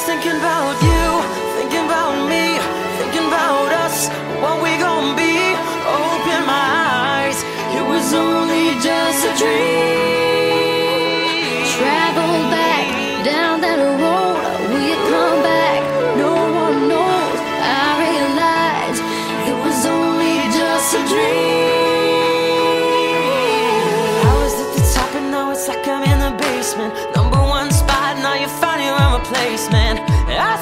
was thinking about you, thinking about me, thinking about us, what we gonna be. Open my eyes, it was only just a dream. Travel back down that road. Will you come back? No one knows. I realize it was only just a dream. I was at the top and now it's like I'm in the basement. Number one now you found your own replacement. I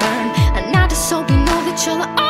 burn. And I just hope you know that you're the